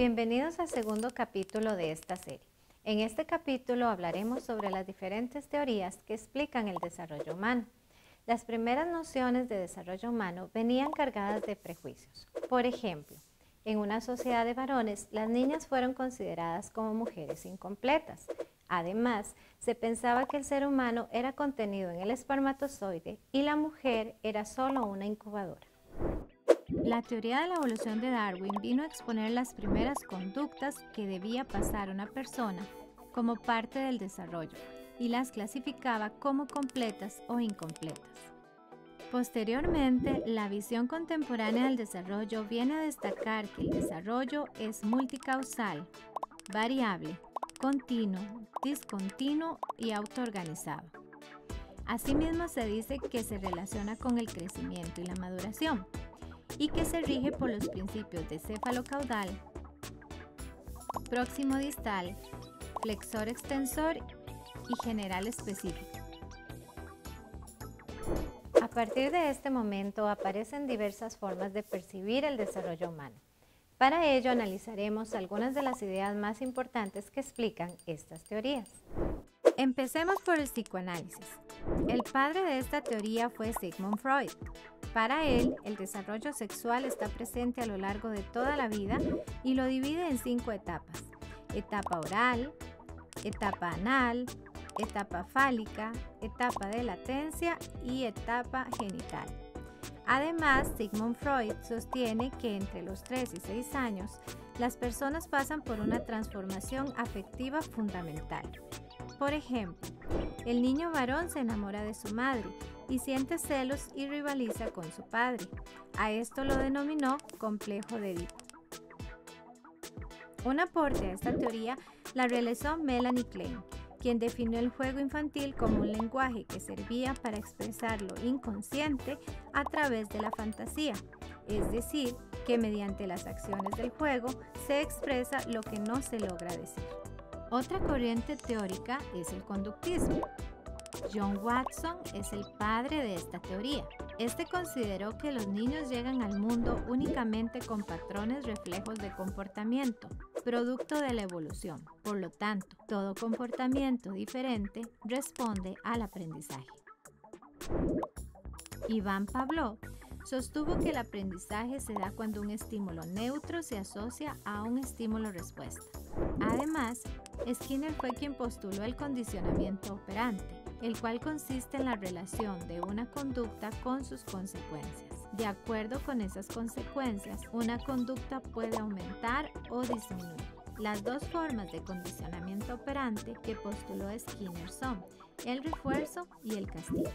Bienvenidos al segundo capítulo de esta serie. En este capítulo hablaremos sobre las diferentes teorías que explican el desarrollo humano. Las primeras nociones de desarrollo humano venían cargadas de prejuicios. Por ejemplo, en una sociedad de varones, las niñas fueron consideradas como mujeres incompletas. Además, se pensaba que el ser humano era contenido en el espermatozoide y la mujer era solo una incubadora. La teoría de la evolución de Darwin vino a exponer las primeras conductas que debía pasar una persona como parte del desarrollo y las clasificaba como completas o incompletas. Posteriormente, la visión contemporánea del desarrollo viene a destacar que el desarrollo es multicausal, variable, continuo, discontinuo y autoorganizado. Asimismo, se dice que se relaciona con el crecimiento y la maduración, y que se rige por los principios de céfalo caudal, próximo distal, flexor extensor y general específico. A partir de este momento aparecen diversas formas de percibir el desarrollo humano. Para ello analizaremos algunas de las ideas más importantes que explican estas teorías. Empecemos por el psicoanálisis. El padre de esta teoría fue Sigmund Freud. Para él, el desarrollo sexual está presente a lo largo de toda la vida y lo divide en cinco etapas. Etapa oral, etapa anal, etapa fálica, etapa de latencia y etapa genital. Además, Sigmund Freud sostiene que entre los 3 y 6 años, las personas pasan por una transformación afectiva fundamental. Por ejemplo, el niño varón se enamora de su madre y siente celos y rivaliza con su padre. A esto lo denominó complejo de Edipo. Un aporte a esta teoría la realizó Melanie Klein, quien definió el juego infantil como un lenguaje que servía para expresar lo inconsciente a través de la fantasía, es decir, que mediante las acciones del juego se expresa lo que no se logra decir. Otra corriente teórica es el conductismo, John Watson es el padre de esta teoría. Este consideró que los niños llegan al mundo únicamente con patrones reflejos de comportamiento, producto de la evolución. Por lo tanto, todo comportamiento diferente responde al aprendizaje. Iván Pavlov sostuvo que el aprendizaje se da cuando un estímulo neutro se asocia a un estímulo respuesta. Además, Skinner fue quien postuló el condicionamiento operante, el cual consiste en la relación de una conducta con sus consecuencias. De acuerdo con esas consecuencias, una conducta puede aumentar o disminuir. Las dos formas de condicionamiento operante que postuló Skinner son el refuerzo y el castigo.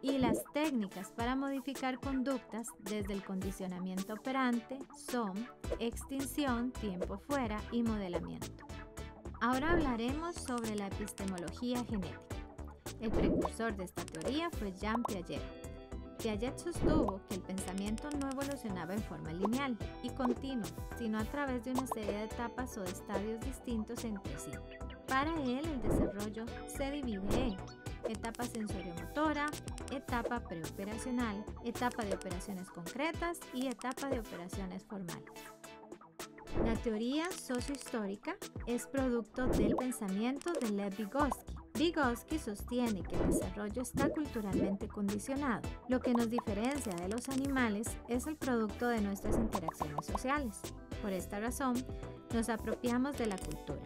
Y las técnicas para modificar conductas desde el condicionamiento operante son extinción, tiempo fuera y modelamiento. Ahora hablaremos sobre la epistemología genética. El precursor de esta teoría fue Jean Piaget. Piaget sostuvo que el pensamiento no evolucionaba en forma lineal y continua, sino a través de una serie de etapas o de estadios distintos entre sí. Para él, el desarrollo se divide en etapa sensoriomotora, etapa preoperacional, etapa de operaciones concretas y etapa de operaciones formales. La teoría sociohistórica es producto del pensamiento de Lev Vygotsky, Vygotsky sostiene que el desarrollo está culturalmente condicionado. Lo que nos diferencia de los animales es el producto de nuestras interacciones sociales. Por esta razón, nos apropiamos de la cultura.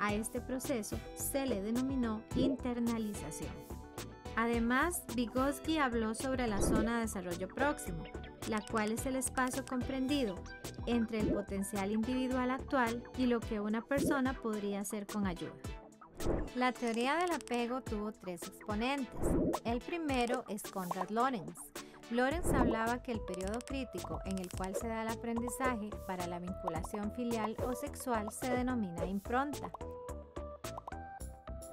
A este proceso se le denominó internalización. Además, Vygotsky habló sobre la zona de desarrollo próximo, la cual es el espacio comprendido entre el potencial individual actual y lo que una persona podría hacer con ayuda. La teoría del apego tuvo tres exponentes. El primero es Conrad Lorenz. Lorenz hablaba que el periodo crítico en el cual se da el aprendizaje para la vinculación filial o sexual se denomina impronta.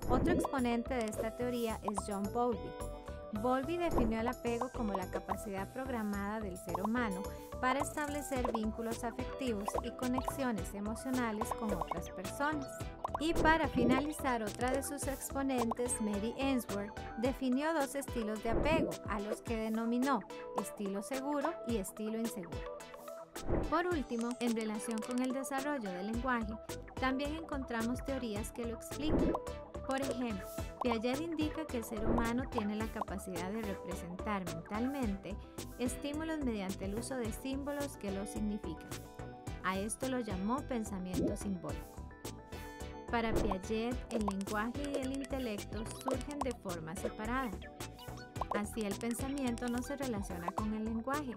Otro exponente de esta teoría es John Bowlby. Bowlby definió el apego como la capacidad programada del ser humano para establecer vínculos afectivos y conexiones emocionales con otras personas. Y para finalizar, otra de sus exponentes, Mary Ainsworth, definió dos estilos de apego, a los que denominó estilo seguro y estilo inseguro. Por último, en relación con el desarrollo del lenguaje, también encontramos teorías que lo explican. Por ejemplo, Piaget indica que el ser humano tiene la capacidad de representar mentalmente estímulos mediante el uso de símbolos que lo significan. A esto lo llamó pensamiento simbólico. Para Piaget, el lenguaje y el intelecto surgen de forma separada. Así el pensamiento no se relaciona con el lenguaje,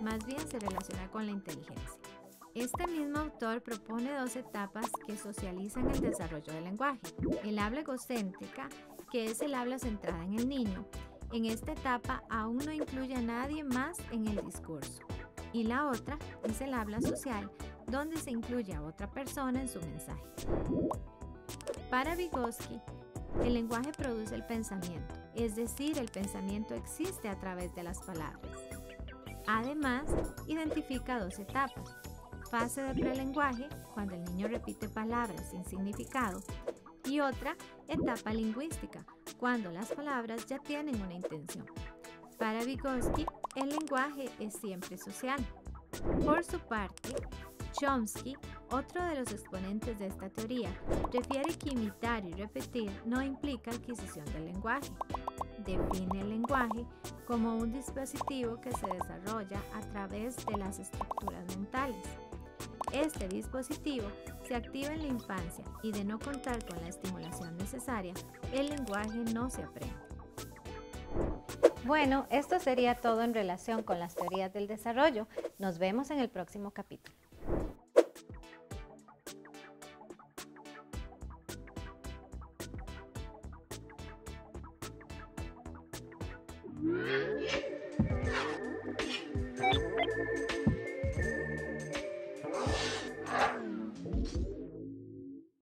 más bien se relaciona con la inteligencia. Este mismo autor propone dos etapas que socializan el desarrollo del lenguaje. El habla egocéntrica, que es el habla centrada en el niño. En esta etapa aún no incluye a nadie más en el discurso. Y la otra es el habla social, donde se incluye a otra persona en su mensaje. Para Vygotsky, el lenguaje produce el pensamiento, es decir, el pensamiento existe a través de las palabras. Además, identifica dos etapas. Fase de prelenguaje, cuando el niño repite palabras sin significado, y otra, etapa lingüística, cuando las palabras ya tienen una intención. Para Vygotsky, el lenguaje es siempre social. Por su parte, Chomsky, otro de los exponentes de esta teoría, refiere que imitar y repetir no implica adquisición del lenguaje. Define el lenguaje como un dispositivo que se desarrolla a través de las estructuras mentales. Este dispositivo se activa en la infancia y de no contar con la estimulación necesaria, el lenguaje no se aprende. Bueno, esto sería todo en relación con las teorías del desarrollo. Nos vemos en el próximo capítulo.